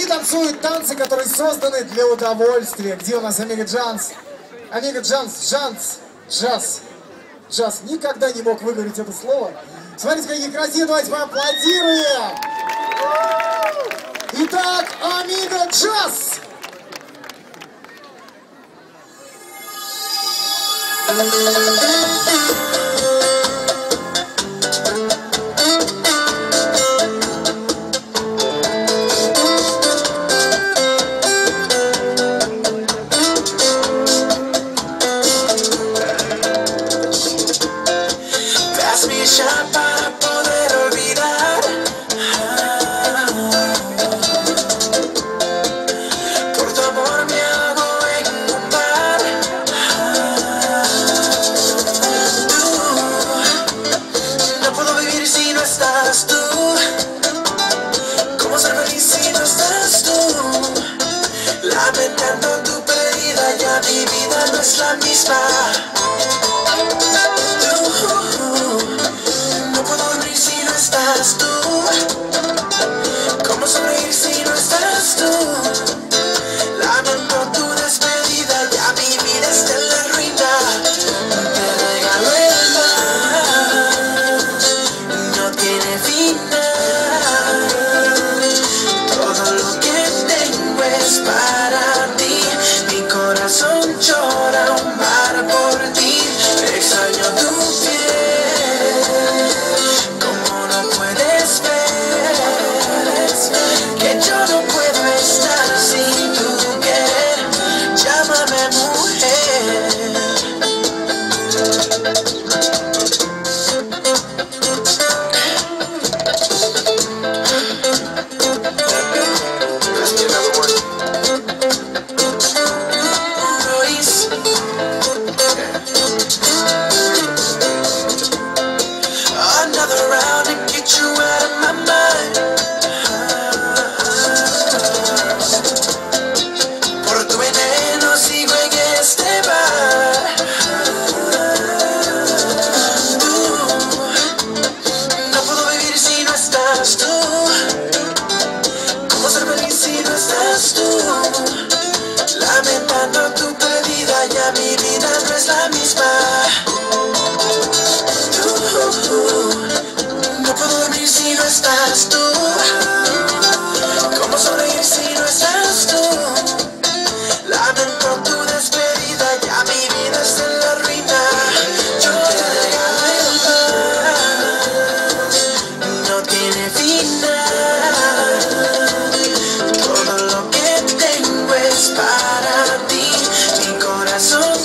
Они танцуют танцы, которые созданы для удовольствия. Где у нас Омега Джанс? Омега Джанс, Джанс, Джаз. Джаз. Никогда не мог выговорить это слово. Смотрите, какие красивые, давайте поаплодируем! Итак, Амиго Джаз! Thank you. no es la misma. Uh, no puedo dormir si no estás tú. ¿Cómo sonreír si no estás tú? gather round and get you out.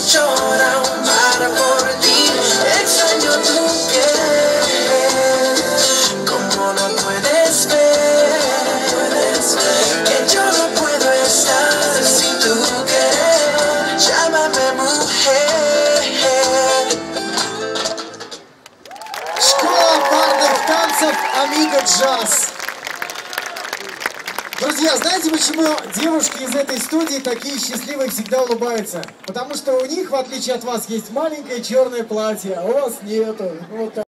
Chora un mar por ti, extraño tu querer Como no puedes ver que yo no puedo estar sin tu querer, llámame mujer. Друзья, знаете, почему девушки из этой студии такие счастливые всегда улыбаются? Потому что у них, в отличие от вас, есть маленькое черное платье, а у вас нету. Вот так.